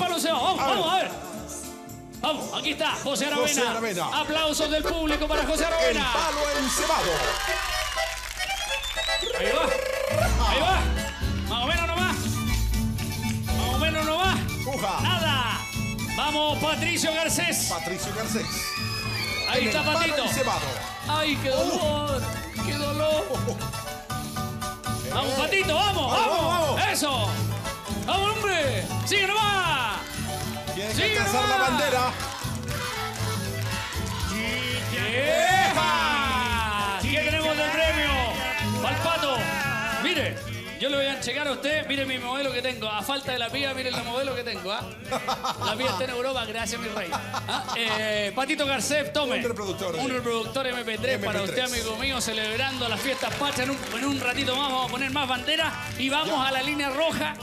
palo encebado. Vamos, A ver. vamos, a ver. Vamos, aquí está José Aravena. José Aravena. Aplausos del público para José El Aravena. palo encebado. Ahí va. Ahí va. Más o menos nomás. Más o menos nomás. Puja. Nada. Vamos, Patricio Garcés. Patricio Garcés. Ahí En está el palo Patito. encebado. Ay, qué dolor. Qué dolor. Vamos, Patito, vamos, Vamos, vamos. vamos. Eso. Vamos, hombre. Sigue nomás. Tiene que Sí, alcanzar la bandera. ¿Qué tenemos del premio? Palpato. Mire, yo le voy a checar a usted. Mire mi modelo que tengo. A falta de la pía, mire el modelo que tengo. ¿ah? La pía está en Europa, gracias, mi rey. ¿Ah? Eh, Patito Garcés, tome. Un reproductor. Un reproductor MP3, para MP3. usted, amigo mío, celebrando las fiestas patrias. En un, en un ratito más vamos a poner más banderas y vamos a la línea roja.